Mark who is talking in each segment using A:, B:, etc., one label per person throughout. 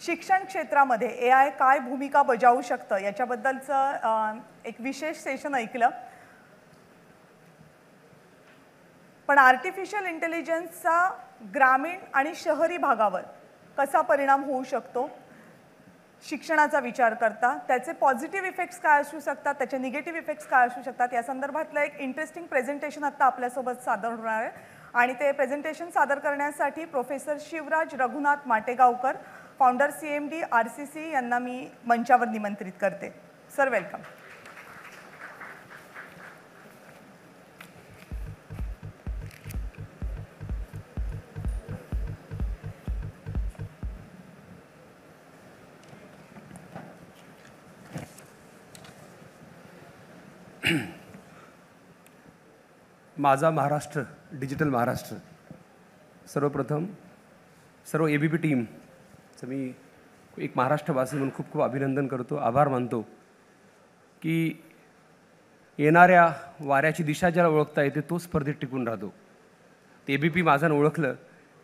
A: शिक्षण क्षेत्रामध्ये ए आय काय भूमिका बजावू शकतं? याच्याबद्दलचं एक विशेष सेशन ऐकलं. पण आर्टिफिशियल इंटेलिजन्सचा ग्रामीण आणि शहरी भागावर कसा परिणाम होऊ शकतो? शिक्षणाचा विचार करता. त्याचे पॉझिटिव्ह इफेक्ट्स काय असू शकतात? त्याचे निगेटिव्ह इफेक्ट्स काय असू शकतात? या संदर्भातलं एक इंटरेस्टिंग प्रेझेंटेशन आत्ता आपल्यासोबत सादर होणार आहे. आणि ते प्रेझेंटेशन सादर करण्यासाठी professor Shivraj Raghunath Mategaonkar founder C M D R C C यांना मी मंचावर निमंत्रित करते. सर वेलकम
B: माझा महाराष्ट्र डिजिटल महाराष्ट्र. सर्वप्रथम सर्व ए बी पी टीमचं मी एक महाराष्ट्रवासी म्हणून खूप खूप अभिनंदन करतो आभार मानतो की येणाऱ्या वाऱ्याची दिशा ज्याला ओळखता येते तो स्पर्धेत टिकून राहतो. ते ए बी पी माझं ओळखलं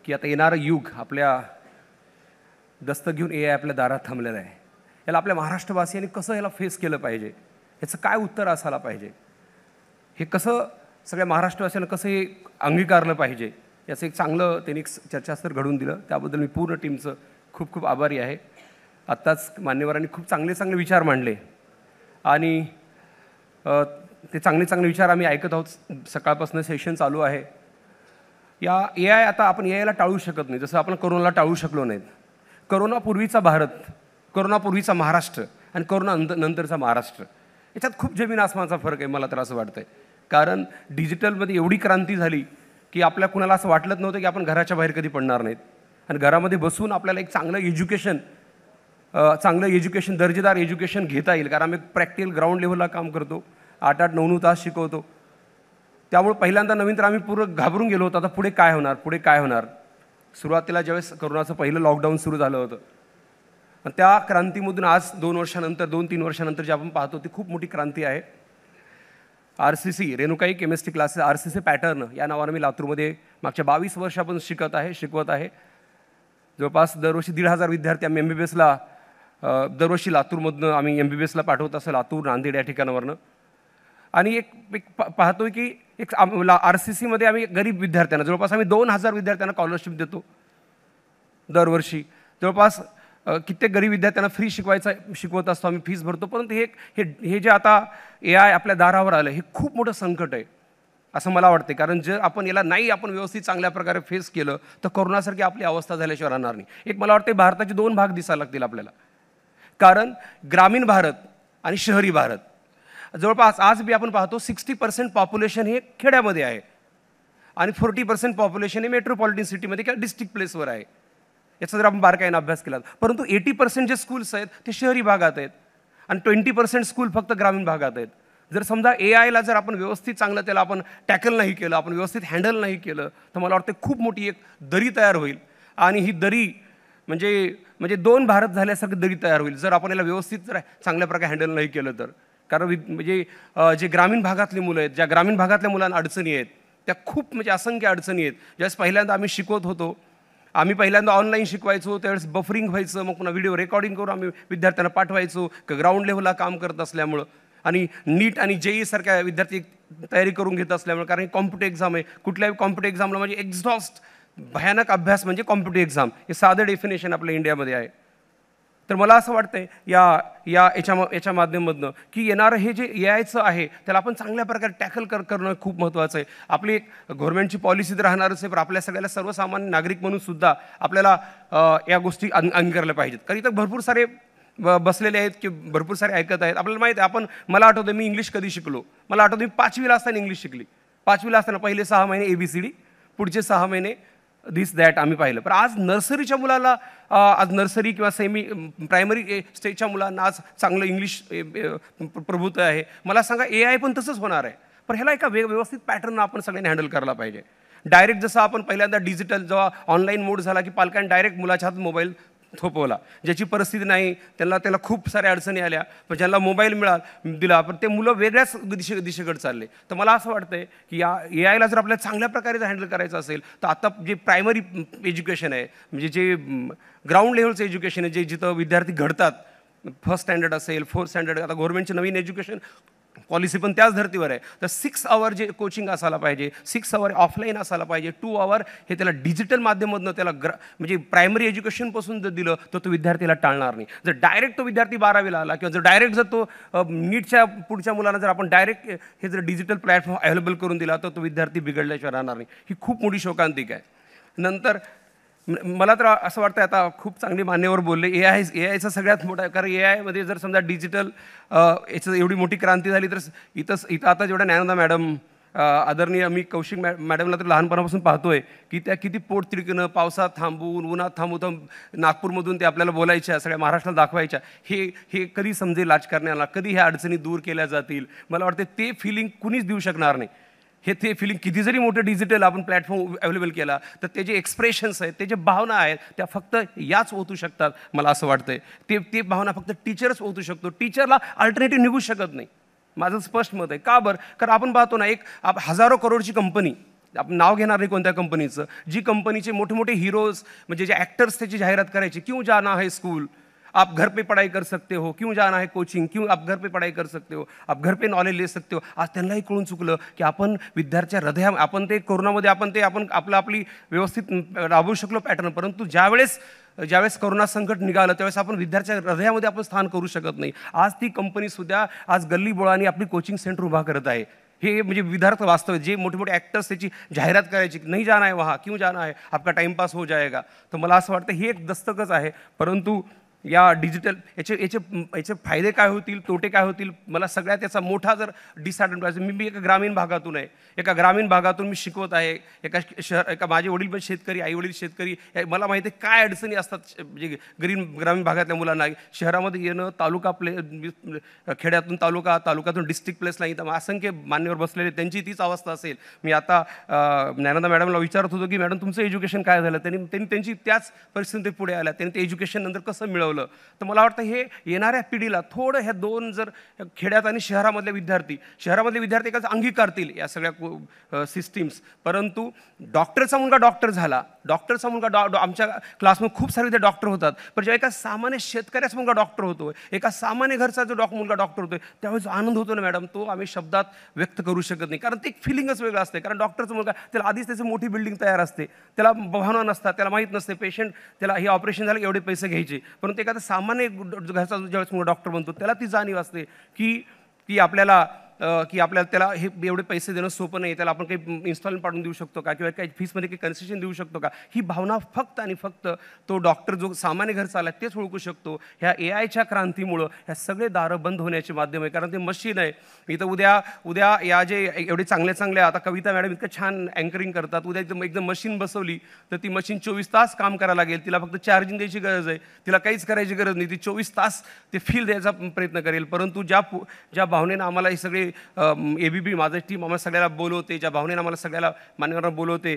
B: की आता येणारं युग आपल्या दस्त घेऊन ए आय आपल्या दारात थांबलेलं आहे. याला आपल्या महाराष्ट्रवासियांनी कसं याला फेस केलं पाहिजे? याचं काय उत्तर असायला पाहिजे? हे कसं सगळ्या महाराष्ट्रवासियांना कसं हे अंगीकारलं पाहिजे याचं एक चांगलं त्यांनी एक चर्चास्तर दिलं. त्याबद्दल मी पूर्ण टीमचं खूप खूप आभारी आहे. आत्ताच मान्यवरांनी खूप चांगले चांगले विचार मांडले. आणि ते चांगले चांगले विचार आम्ही ऐकत आहोत. सकाळपासून सेशन चालू आहे. या ए आय आता आपण ए आयला टाळू शकत नाही. जसं आपण करोनाला टाळू शकलो नाहीत. करोनापूर्वीचा भारत करोनापूर्वीचा महाराष्ट्र आणि करोना नंतरचा महाराष्ट्र. याच्यात खूप जमीन आसमानचा फरक आहे मला तर असं आहे कारण डिजिटलमध्ये एवढी क्रांती झाली की आपल्या कुणाला असं वाटलंच नव्हतं की आपण घराच्या बाहेर कधी पडणार नाहीत. आणि घरामध्ये बसून आपल्याला एक चांगलं एज्युकेशन चांगलं एज्युकेशन दर्जेदार एज्युकेशन घेता येईल. कारण आम्ही प्रॅक्टिकल ग्राउंड लेवलला काम करतो. आठ आठ नऊ नऊ तास शिकवतो. त्यामुळे पहिल्यांदा नवीन तर आम्ही पूर्ण घाबरून गेलो होतो. आता पुढे काय होणार? पुढे काय होणार? सुरुवातीला ज्यावेळेस करोनाचं पहिलं लॉकडाऊन सुरू झालं होतं. त्या क्रांतीमधून आज दोन वर्षानंतर दोन तीन वर्षानंतर जे आपण पाहतो ती खूप मोठी क्रांती आहे. R C C Renukai chemistry classes R C C pattern या नावानं मी लातूरमध्ये मागच्या बावीस वर्षापासून शिकत आहे शिकवत आहे. जवळपास दरवर्षी दीड हजार विद्यार्थी आम्ही एम बी बी एसला दरवर्षी लातूरमधनं आम्ही एम बी बी एसला पाठवत असं लातूर नांदेड या ठिकाणावरनं. आणि एक एक पा- पाहतोय की एक आर सी सीमध्ये आम्ही गरीब विद्यार्थ्यांना जवळपास आम्ही दोन हजार विद्यार्थ्यांना स्कॉलरशिप देतो दरवर्षी. जवळपास कित्येक गरीब विद्यार्थ्यांना फ्री शिकवायचा शिकवत असतो आम्ही फीस भरतो. परंतु हे हे हे जे आता ए आय आपल्या दारावर आलं हे खूप मोठं संकट आहे असं मला वाटते कारण जर आपण याला नाही आपण व्यवस्थित चांगल्या प्रकारे फेस केलं तर कोरोनासारखी आपली अवस्था झाल्याशिवाय राहणार नाही. एक मला वाटते भारताचे दोन भाग दिसायला लागतील आपल्याला. कारण ग्रामीण भारत आणि शहरी भारत. जवळपास आज बी आपण पाहतो सिक्स्टी पर्सेंट पॉप्युलेशन हे खेड्यामध्ये आहे. आणि फोर्टी पर्सेंट पॉप्युलेशन हे मेट्रोपॉलिटन सिटीमध्ये किंवा डिस्ट्रिक्ट प्लेसवर आहे. याचा जर आपण बारकाईनं अभ्यास केला परंतु एटी पर्सेंट जे स्कूल्स आहेत ते शहरी भागात आहेत. आणि ट्वेंटी पर्सेंट स्कूल फक्त ग्रामीण भागात आहेत. जर समजा ए आयला जर आपण व्यवस्थित चांगलं त्याला आपण टॅकल नाही केलं आपण व्यवस्थित हँडल नाही केलं तर मला वाटतं खूप मोठी एक दरी तयार होईल. आणि ही दरी म्हणजे म्हणजे दोन भारत झाल्यासारखी दरी तयार होईल. जर आपण याला व्यवस्थित जर चांगल्या प्रकारे हँडल नाही केलं तर. कारण वि- म्हणजे जे ग्रामीण भागातली मुलं आहेत ज्या ग्रामीण भागातल्या मुलांना अडचणी आहेत त्या खूप म्हणजे असंख्य अडचणी आहेत. ज्यावेळेस पहिल्यांदा आम्ही शिकवत होतो आम्ही पहिल्यांदा ऑनलाईन शिकवायचो त्यावेळेस बफरिंग व्हायचं मग पुन्हा व्हिडिओ रेकॉर्डिंग करून आम्ही विद्यार्थ्यांना पाठवायचो ग्राउंड लेवलला काम करत असल्यामुळं. आणि नीट आणि जेई सारख्या विद्यार्थी तयारी करून घेत असल्यामुळे कारण कॉम्प्युटर एक्झाम आहे. कुठल्याही कॉम्प्युटर एक्झामला म्हणजे एक्झॉस्ट भयानक अभ्यास म्हणजे कॉम्प्युटर एक्झाम हे साधं डेफिनेशन आपल्या इंडियामध्ये आहे. तर मला असं वाटतंय या या याच्या याच्या माध्यमातून की येणारं हे जे ए आयचं आहे त्याला आपण चांगल्या प्रकारे टॅकल कर करणं खूप महत्त्वाचं आहे. आपली एक गव्हर्नमेंटची पॉलिसी तर राहणारच आहे पण आपल्या सगळ्याला सर्वसामान्य नागरिक म्हणून सुद्धा आपल्याला या गोष्टी अंग अंगीकारल्या पाहिजेत. कारण इथं भरपूर सारे ब- बसलेले आहेत की भरपूर सारे ऐकत आहेत. आपल्याला माहिती आहे आपण मला आठवतं मी इंग्लिश कधी शिकलो? मला आठवतं मी पाचवीला असताना इंग्लिश शिकली. पाचवीला असताना पहिले सहा महिने ए बी सी डी पुढचे सहा महिने दिस दॅट आम्ही पाहिलं. पण आज नर्सरीच्या मुलाला आज नर्सरी किंवा सेमी प्रायमरी स्टेजच्या मुलांना आज चांगलं इंग्लिश प्रभुत्व आहे. मला सांगा ए आय पण तसंच होणार आहे. पण ह्याला एका वे व्यवस्थित पॅटर्न आपण सगळ्यांनी हँडल करायला पाहिजे. डायरेक्ट जसं आपण पहिल्यांदा डिजिटल जेव्हा ऑनलाईन मोड झाला की पालकांनी डायरेक्ट मुलाच्या हातात मोबाईल थोपवला. ज्याची परिस्थिती नाही त्यांना त्याला खूप साऱ्या अडचणी आल्या. पण ज्यांना मोबाईल मिळाल दिला. पण ते मुलं वेगळ्याच दिशे दिशेकडे चालले. तर मला असं वाटतंय की या ए आयला जर आपल्याला चांगल्या प्रकारे जर हँडल करायचं असेल तर आता जे प्रायमरी एज्युकेशन आहे म्हणजे जे ग्राउंड लेवलचं एज्युकेशन आहे जे जिथं विद्यार्थी घडतात फर्स्ट स्टँडर्ड असेल फोर्थ स्टँडर्ड आता गव्हर्नमेंटची नवीन एज्युकेशन पॉलिसी पण त्याच धर्तीवर आहे. तर सिक्स आवर जे कोचिंग असायला पाहिजे सिक्स आवर ऑफलाईन असायला पाहिजे टू आवर हे त्याला डिजिटल माध्यमातून त्याला ग्र म्हणजे प्रायमरी एज्युकेशनपासून जर दिलं तर तो विद्यार्थीला टाळणार नाही. जर डायरेक्ट तो विद्यार्थी बारावीला आला किंवा जर डायरेक्ट जर तो नीटच्या पुढच्या मुलांना जर आपण डायरेक्ट हे जर डिजिटल प्लॅटफॉर्म अवेलेबल करून दिला तर तो विद्यार्थी बिघडल्याशिवाय राहणार नाही. ही खूप मोठी शोकांतिक आहे. नंतर मला तर असं वाटतं आता खूप चांगली मान्यवर बोलले. ए आय ए आयचा सगळ्यात मोठा कारण ए आयमध्ये जर समजा डिजिटल याचं एवढी मोठी क्रांती झाली तर इथं इथं आता जेवढ्या ज्ञानदा मॅडम आदरणीय मी कौशिक मॅ मॅडमला तर लहानपणापासून पाहतोय की त्या किती पोट तिडकणं पावसात थांबून उन्हात थांबून थांब नागपूरमधून ते आपल्याला बोलायच्या सगळ्या महाराष्ट्राला दाखवायच्या. हे हे कधी समजेल राजकारण्याला? कधी ह्या अडचणी दूर केल्या जातील? मला वाटते ते फिलिंग कुणीच देऊ शकणार नाही. हे ते फिलिंग किती जरी मोठं डिजिटल आपण प्लॅटफॉर्म अवेलेबल केला तर त्याचे एक्सप्रेशन्स आहेत ते भावना आहेत त्या फक्त याच ओतू शकतात मला असं वाटतंय. ते ते भावना फक्त टीचरच ओतू शकतो. टीचरला अल्टरनेटिव्ह निघू शकत नाही. माझं स्पष्ट मत आहे. का बरं? कारण आपण पाहतो ना एक आप हजारो करोडची कंपनी आपण नाव घेणार नाही कोणत्या कंपनीचं जी कंपनीचे मोठे मोठे हिरोज म्हणजे जे ॲक्टर्स त्याची जाहिरात करायची क्यों जाना है स्कूल आप घर पे पढ़ाई कर सकते हो। क्यों जाना है कोचिंग क्यों आप घर पे पढ़ाई कर सकते हो? आप घर पे नॉलेज ले सकते हो। आज त्यांनाही कळून चुकलं की आपण विद्यार्थ्या हृदया आपण ते कोरोनामध्ये आपण ते आपण आपलं आपली व्यवस्थित राबवू शकलो पॅटर्न परंतु ज्यावेळेस ज्यावेळेस करोना संकट निघालं त्यावेळेस आपण विद्यार्थ्या हृदयामध्ये आपण स्थान करू शकत नाही. आज ती कंपनी सुद्धा आज गल्ली बोळाने आपली कोचिंग सेंटर उभा करत आहे. हे म्हणजे विद्यार्थ वास्तव जे मोठे मोठे ॲक्टर्स त्याची जाहिरात करायची नाही जाना आहे वहाँ क्यों जाना है आपका टाइमपास हो जाएगा. तर मला असं वाटतं हे एक दस्तकच आहे. परंतु या डिजिटल याचे याचे याचे फायदे काय होतील तोटे काय होतील मला सगळ्यात याचा मोठा जर डिसएडव्हान्टेज म्हणजे मी मी एका ग्रामीण भागातून आहे. एका ग्रामीण भागातून मी शिकवत आहे. एका शहर एका माझे वडील पण शेतकरी आई वडील शेतकरी मला माहिती आहे काय अडचणी असतात म्हणजे गरीब ग्रामीण भागातल्या मुलांना. शहरामध्ये येणं तालुका प्ले खेड्यातून तालुका तालुक्यातून डिस्ट्रिक्ट प्लेस नाही तर असंख्य मान्यवर बसलेले त्यांची तीच अवस्था असेल. मी आता ज्ञानंदा मॅडमला विचारत होतो की मॅडम तुमचं एज्युकेशन काय झालं? त्यांनी त्यांनी त्यांची त्याच परिस्थितीत पुढे आल्या. त्यांनी ते एज्युकेशन नंतर कसं मिळवलं? तर मला वाटतं हे येणाऱ्या पिढीला थोडं ह्या दोन जर खेड्यात आणि शहरामधले विद्यार्थी शहरामधले विद्यार्थी एकाच अंगीकारतील या सगळ्या सिस्टीम्स परंतु डॉक्टरचा मुलगा डॉक्टर झाला. डॉक्टरचा मुलगा डॉ डॉ- आमच्या क्लासमध्ये खूप सारे ते डॉक्टर होतात. पण जेव्हा एका सामान्य शेतकऱ्याचा मुलगा डॉक्टर होतो एका सामान्य घरचा जो डॉक मुलगा डॉक्टर होतोय त्यावेळेस जो आनंद होतो ना मॅडम तो आम्ही शब्दात व्यक्त करू शकत नाही. कारण ते एक फिलिंगच वेगळं असते. कारण डॉक्टरचा मुलगा त्याला आधीच त्याची मोठी बिल्डिंग तयार असते. त्याला भावना नसतात त्याला माहीत नसते. पेशंट त्याला हे ऑपरेशन झालं एवढे पैसे घ्यायचे. परंतु एखादा सामान्य घरचा ज्यावेळेस डॉक्टर बनतो त्याला ती जाणीव असते की ती आपल्याला की आपल्याला त्याला हे एवढे पैसे देणं सोपं नाही त्याला आपण काही इन्स्टॉलमेंट पाडून देऊ शकतो का? किंवा काही फीसमध्ये काही कन्सेशन देऊ शकतो का? ही भावना फक्त आणि फक्त तो डॉक्टर जो सामान्य घर चालला तेच ओळखू शकतो. ह्या ए आयच्या क्रांतीमुळं ह्या सगळे दारं बंद होण्याचे माध्यम आहे. कारण ते मशीन आहे. इथं उद्या उद्या या जे एवढे चांगल्या चांगल्या आता कविता मॅडम इतकं छान अँकरिंग करतात. उद्या एकदम एकदम मशीन बसवली तर ती मशीन चोवीस तास काम करायला लागेल. तिला फक्त चार्जिंग द्यायची गरज आहे. तिला काहीच करायची गरज नाही. ती चोवीस तास ते फील द्यायचा प्रयत्न करेल. परंतु ज्या पु- ज्या भावनेनं आम्हाला हे सगळे ए बी बी माझं टीम आम्हाला सगळ्याला बोलवते ज्या भावनेनं आम्हाला सगळ्याला मान्यवरांना बोलवते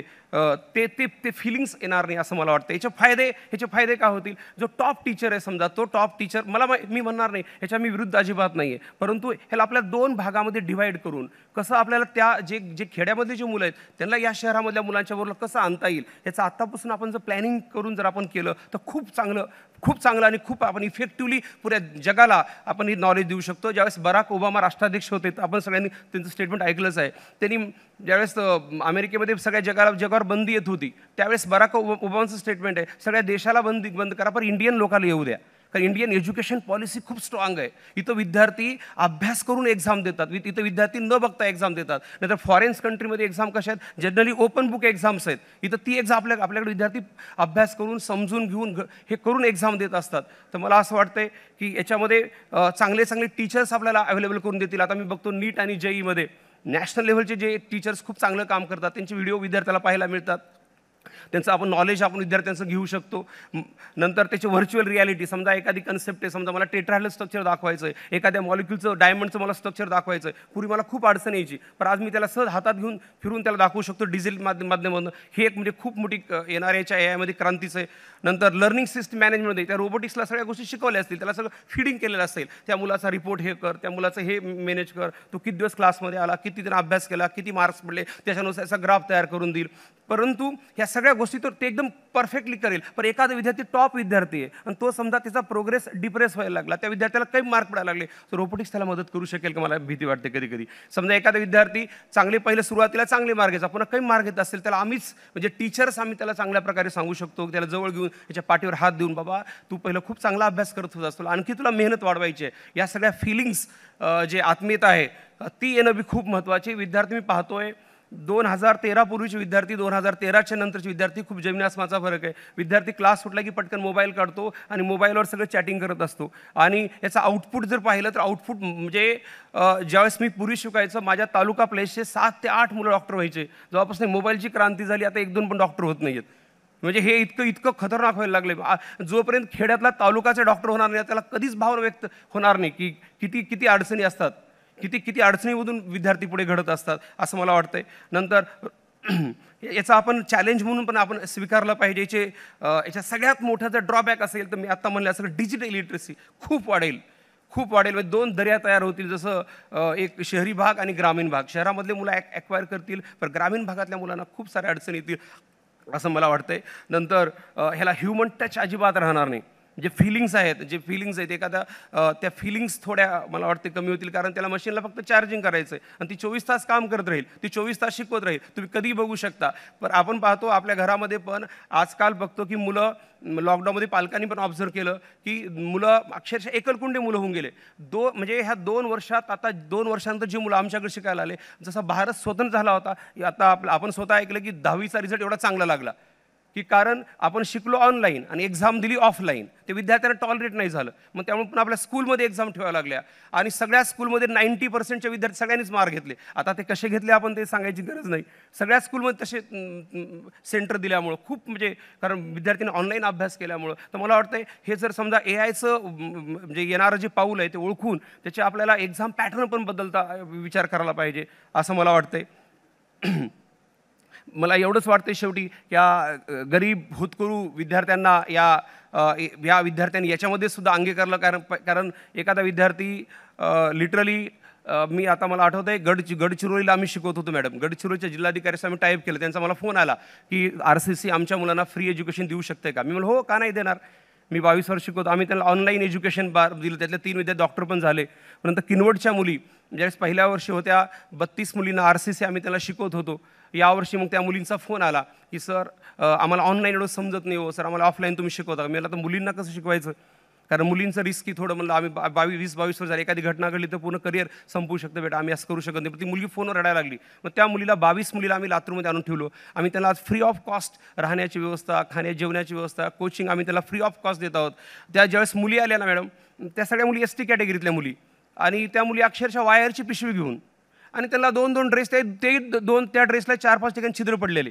B: ते ते ते फिलिंग्स येणार नाही असं मला वाटतं. याचे फायदे ह्याचे फायदे काय होतील? जो टॉप टीचर आहे समजा तो टॉप टीचर मला मी म्हणणार नाही ह्याच्या मी विरुद्ध अजिबात नाही आहे परंतु ह्याला आपल्या दोन भागामध्ये डिवाईड करून कसं आपल्याला त्या जे जे खेड्यामध्ये जे मुलं आहेत त्यांना या शहरामधल्या मुलांच्या बरोबर कसं आणता येईल? याचं आत्तापासून आपण जर प्लॅनिंग करून जर आपण केलं तर खूप चांगलं खूप चांगलं आणि खूप आपण इफेक्टिव्हली पुऱ्या जगाला आपण ही नॉलेज देऊ शकतो. ज्यावेळेस बराक ओबामा राष्ट्राध्यक्ष होते तर आपण सगळ्यांनी त्यांचं स्टेटमेंट ऐकलंच आहे. त्यांनी ज्यावेळेस अमेरिकेमध्ये सगळ्या जगाला जगावर बंदी येत होती त्यावेळेस बराक ओबामाचं स्टेटमेंट आहे सगळ्या देशाला बंदी बंद करा पण इंडियन लोकांना येऊ द्या. कारण इंडियन एज्युकेशन पॉलिसी खूप स्ट्रॉंग आहे. इथं विद्यार्थी अभ्यास करून एक्झाम देतात. वि- इथं विद्यार्थी न बघता एक्झाम देतात. नाहीतर फॉरेन्स कंट्रीमध्ये एक्झाम कशा आहेत? जनरली ओपन बुक एक्झाम्स आहेत. इथं ती एक्झाम आपल्या आपल्याकडे विद्यार्थी अभ्यास करून समजून घेऊन हे करून एक्झाम देत असतात. तर मला असं वाटतंय की याच्यामध्ये चांगले चांगले टीचर्स आपल्याला अवेलेबल करून देतील. आता मी बघतो नीट आणि जेईमध्ये नॅशनल लेवलचे जे टीचर्स खूप चांगलं काम करतात त्यांचे व्हिडिओ विद्यार्थ्याला पाहायला मिळतात. त्यांचं आपण नॉलेज आपण विद्यार्थ्यांचं घेऊ शकतो. नंतर त्याची व्हर्च्युअल रियालिटी समजा एखादी कन्सेप्ट आहे समजा मला टेट्राहॅल स्ट्रक्चर दाखवायचं आहे एखाद्या मॉलिक्युलचं डायमंडचं मला स्ट्रक्चर दाखवायचं आहे पूर्वी मला खूप अडचण यायची. पण आज मी त्याला सहज हातात घेऊन फिरून त्याला दाखवू शकतो डिजिटल माध्यम माध्यमातून. हे एक म्हणजे खूप मोठी अ, येणाऱ्याच्या ए आयमध्ये क्रांतीचं आहे. नंतर लर्निंग सिस्टम मॅनेजमेंटमध्ये त्या रोबोटिक्सला सगळ्या गोष्टी शिकवल्या असतील त्याला सगळं फिडिंग केलेलं असेल. त्या मुलाचा रिपोर्ट हे कर त्या मुलाचं हे मॅनेज कर. तो किती दिवस क्लासमध्ये आला किती त्यानं अभ्यास केला किती मार्क्स पडले त्याच्यानुसार याचा ग्राफ तयार करून देईल. परंतु ह्या सगळ्या गोष्टी तर ते एकदम परफेक्टली करेल. पण एखादा विद्यार्थी टॉप विद्यार्थी आहे. आणि तो समजा त्याचा प्रोग्रेस डिप्रेस व्हायला लागला त्या विद्यार्थ्याला काही मार्क पडायला लागले. तर रोबोटिक्स त्याला मदत करू शकेल का? मला भीती वाटते कधी कधी. समजा एखादा विद्यार्थी चांगले पहिले सुरुवातीला चांगले मार्ग येतात पुन्हा काही मार्ग येत असेल त्याला आम्हीच म्हणजे टीचर्स आम्ही त्याला चांगल्या प्रकारे सांगू शकतो. त्याला जवळ घेऊन त्याच्या पाठीवर हात देऊन बाबा तू पहिलं खूप चांगला अभ्यास करत होत असतो आणखी तुला मेहनत वाढवायची आहे. या सगळ्या फिलिंग्स जे आत्मीयता आहे ती येणं बी खूप महत्त्वाची विद्यार्थी मी पाहतोय दोन हजार तेरा पूर्वीचे विद्यार्थी दोन हजार तेराच्या नंतरचे विद्यार्थी खूप जमिनासमाचा फरक आहे. विद्यार्थी क्लास सुटला की पटकन मोबाईल काढतो आणि मोबाईलवर सगळं चॅटिंग करत असतो. आणि याचा आउटपुट जर पाहिलं तर आउटपुट म्हणजे ज्यावेळेस मी पूर्वी शिकायचं माझ्या तालुका प्लेसचे सात ते आठ मुलं डॉक्टर व्हायचे. जेव्हापासून मोबाईलची क्रांती झाली आता एक दोन पण डॉक्टर होत नाही आहेत म्हणजे हे इतकं इतकं खतरनाक व्हायला लागले जोपर्यंत खेड्यातला तालुकाचे डॉक्टर होणार नाही त्याला कधीच भावना व्यक्त होणार नाही की किती किती अडचणी असतात. किती किती अडचणीमधून विद्यार्थी पुढे घडत असतात असं मला वाटतंय. नंतर याचा आपण चॅलेंज म्हणून पण आपण स्वीकारलं पाहिजे. याचे याच्या सगळ्यात मोठा जर ड्रॉबॅक असेल तर मी आत्ता म्हणलं असं डिजिटल लिटरसी खूप वाढेल. खूप वाढेल. म्हणजे दोन दर्या तयार होतील. जसं एक शहरी भाग आणि ग्रामीण भाग. शहरामधले मुलं ॲक्वायर करतील पण ग्रामीण भागातल्या मुलांना खूप साऱ्या अडचणी येतील असं मला वाटतंय. नंतर ह्याला ह्युमन टच अजिबात राहणार नाही. जे फिलिंग्स आहेत जे फिलिंग्स आहेत एखादा त्या फिलिंग्स थोड्या मला वाटते कमी होतील कारण त्याला मशीनला फक्त चार्जिंग करायचं आहे आणि ती चोवीस तास काम करत राहील ती चोवीस तास शिकवत राहील. तुम्ही कधीही बघू शकता. पण आपण पाहतो आपल्या घरामध्ये पण आजकाल बघतो की मुलं लॉकडाऊनमध्ये पालकांनी पण ऑब्झर्व केलं की मुलं अक्षरशः एकलकुंडे मुलं होऊन गेले. दो म्हणजे ह्या दोन वर्षात आता दोन वर्षानंतर जी मुलं आमच्याकडे शिकायला आले जसा भारत स्वतंत्र झाला होता आता आपलं आपण स्वतः ऐकलं की दहावीचा रिझल्ट एवढा चांगला लागला. की कारण आपण शिकलो ऑनलाईन आणि एक्झाम दिली ऑफलाईन ते विद्यार्थ्यांना टॉलरेट नाही झालं. मग त्यामुळे पण आपल्या स्कूलमध्ये एक्झाम ठेवायला लागल्या. आणि सगळ्या स्कूलमध्ये नाईन्टी पर्सेंटच्या विद्यार्थी सगळ्यांनीच मार्क घेतले. आता ते कसे घेतले आपण ते सांगायची गरज नाही. सगळ्या स्कूलमध्ये तसे सेंटर दिल्यामुळं खूप म्हणजे कारण विद्यार्थ्यांनी ऑनलाईन अभ्यास केल्यामुळं. तर मला वाटतं हे जर समजा ए आयचं म्हणजे येणारं जे पाऊल आहे ते ओळखून त्याचे आपल्याला एक्झाम पॅटर्न पण बदलता विचार करायला पाहिजे असं मला वाटतंय. मला एवढंच वाटतं शेवटी या गरीब भूतकुरू विद्यार्थ्यांना या या विद्यार्थ्यांनी याच्यामध्ये सुद्धा अंगीकारलं कारण प- कारण एखादा विद्यार्थी लिटरली मी आता मला आठवतं आहे गड गडचिरोलीला आम्ही शिकवत होतो मॅडम. गडचिरोलीच्या जिल्हाधिकारीस आम्ही टाईप केलं. त्यांचा मला फोन आला की आर सी सी आमच्या मुलांना फ्री एज्युकेशन देऊ शकते का? मी म्हणलं हो का नाही देणार? मी बावीस वर्ष शिकवतो. आम्ही त्यांना ऑनलाईन एज्युकेशन बार दिलं. त्यातल्या तीन विद्यार्थी डॉक्टर पण झाले. नंतर किनवटच्या मुली ज्यावेळेस पहिल्या वर्षी होत्या बत्तीस मुलींना आर सी सी आम्ही त्याला शिकवत होतो. यावर्षी मग त्या मुलींचा फोन आला की सर आम्हाला ऑनलाईन एवढं समजत नाही हो. सर आम्हाला ऑफलाईन तुम्ही शिकवता. मी आता मुलींना कसं शिकवायचं? कारण मुलींचं रिस्की थोडं म्हणलं आम्ही बा- बावीस वीस बावीस वर्ष झाले एखादी घटना घडली तर पूर्ण करिअर संपू शकतं बेटा. आम्ही असं करू शकत नाही. पण ती मुलगी फोनवर रडायला लागली. मग त्या मुलीला बावीस मुलीला आम्ही लातूरमध्ये आणून ठेवलो. आम्ही त्याला आज फ्री ऑफ कॉस्ट राहण्याची व्यवस्था खाण्या जेवण्याची व्यवस्था कोचिंग आम्ही त्याला फ्री ऑफ कॉस्ट देत आहोत. त्या ज्यावेळेस मुली आल्या ना मॅडम त्या सगळ्या मुली एस टी कॅटेगरीतल्या मुली. आणि त्या मुली अक्षरशः वायरची पिशवी घेऊन आणि त्यांना दोन दोन ड्रेस ते ते दोन त्या ड्रेसला चार पाच ठिकाणी छिद्र पडलेले.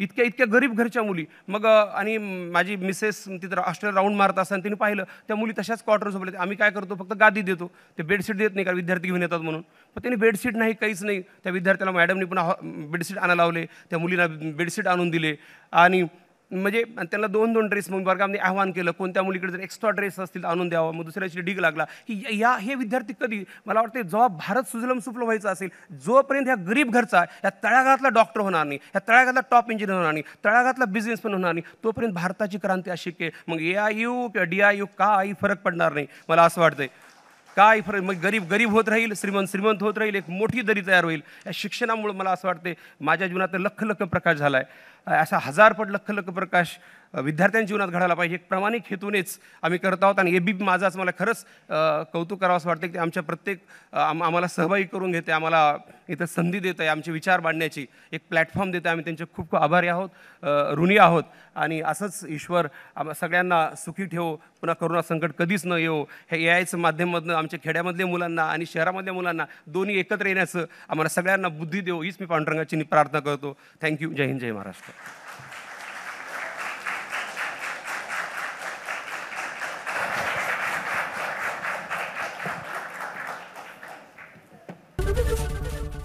B: इतक्या इतक्या गरीब घरच्या मुली. मग आणि माझी मिसेस तिथं हॉस्टेल राऊंड मारत असताना तिने पाहिलं त्या मुली तशाच क्वार्टर झोपल्या आम्ही काय करतो? फक्त गादी देतो. ते बेडशीट देत नाही का? विद्यार्थी घेऊन येतात म्हणून. पण त्यांनी बेडशीट नाही काहीच नाही. त्या विद्यार्थ्याला मॅडमने पुन्हा बेडशीट आणायला लावले. त्या मुलींना बेडशीट आणून दिले. आणि म्हणजे त्यांना दोन दोन ड्रेस मग वर्गामध्ये आव्हान केलं. कोणत्या मुलीकडे जर एक्स्ट्रा ड्रेस असतील आणून द्यावा. मग दुसऱ्याची डीग लागला. की या- हे विद्यार्थी कधी? मला वाटते जेव्हा भारत सुजलम सुफल व्हायचं असेल जोपर्यंत ह्या गरीब घरचा या तळागातला डॉक्टर होणार नाही या तळागातला टॉप इंजिनियर होणार नाही तळागातला बिझनेस पण होणार नाही तोपर्यंत भारताची क्रांती अशी के मग ए आय यू किंवा डी आय यू का आई फरक पडणार नाही? मला असं वाटतंय. काय फरक? मग गरीब गरीब होत राहील श्रीमंत श्रीमंत होत राहील एक मोठी दरी तयार होईल. या शिक्षणामुळे मला असं वाटते माझ्या जीवनात लख लख प्रकाश झाला आहे असा हजारपट लख लख प्रकाश विद्यार्थ्यांच्या जीवनात घडायला पाहिजे. एक प्रामाणिक हेतूनेच आम्ही करत आहोत आणि ए बी माझाच मला खरंच कौतुक करावं असं वाटतं की आमच्या प्रत्येक आम आम्हाला सहभागी करून घेते आम्हाला इथं संधी देत आहे आमचे विचार मांडण्याची एक प्लॅटफॉर्म देते आम्ही त्यांचे खूप खूप आभारी आहोत ऋणी आहोत आणि असंच ईश्वर आम सगळ्यांना सुखी ठेवो. पुन्हा करोना संकट कधीच न येऊ हे ए आयचं माध्यमातून आमच्या खेड्यामधल्या मुलांना आणि शहरामधल्या मुलांना दोन्ही एकत्र येण्याचं आम्हाला सगळ्यांना बुद्धी देऊ हीच मी पांडुरंगाची प्रार्थना करतो. Thank you. जय हिंद जय महाराष्ट्र.